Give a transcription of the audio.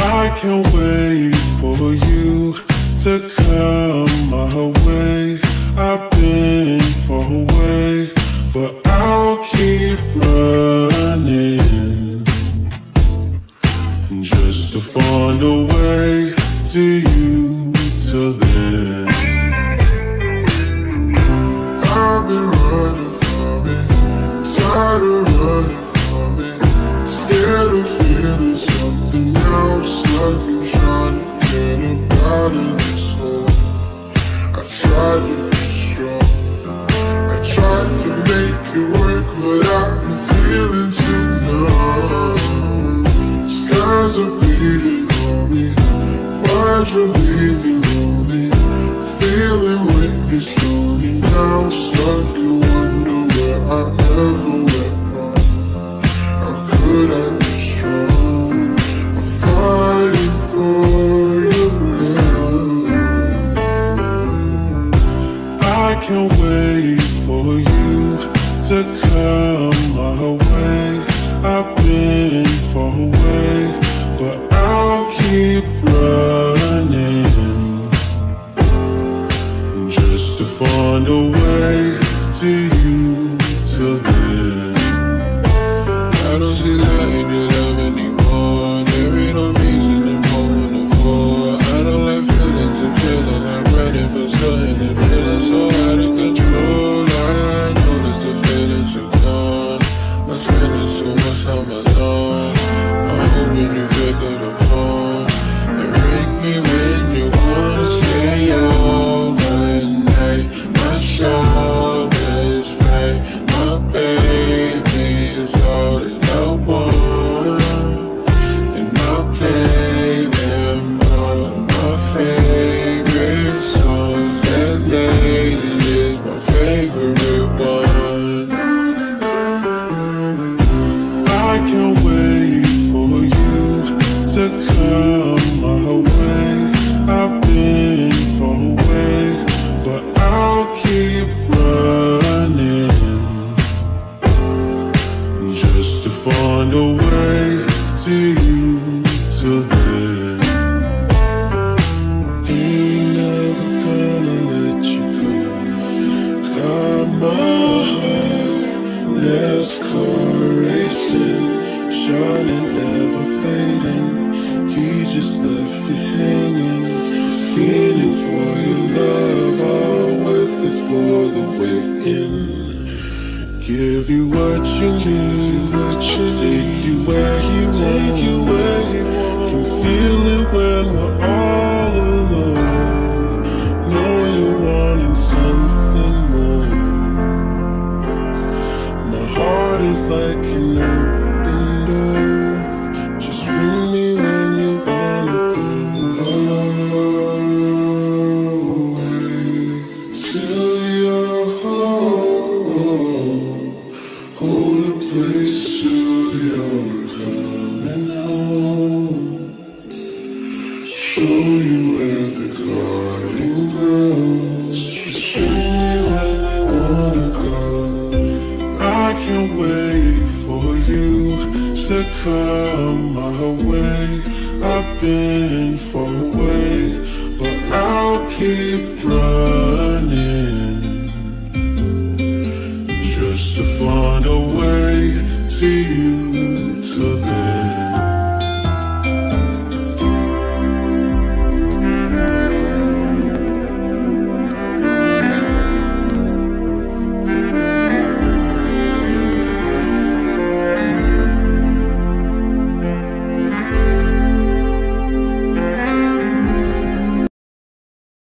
I can't wait for you to come my way. I've been far away, but I'll keep running just to find a way to you till then. I've been running from it, tired of running I'm trying to get up out of this hole. I've tried to be strong, I tried to make it work, but been feeling too numb. Skies are bleeding on me, why'd you leave me lonely? Feeling witness slowly now, stuck you wonder where I ever went I've been far away, but I'll keep running just to find a way to you till then. I don't see light My find a way to you till then. Ain't never gonna let you go. Got my heart, NASCAR racing, shining, never fading. He just left you hanging, feeling for Give you what you need, what you take you where you take you where you wait for you to come my way. I've been far away, but I'll keep running just to find a way to you then.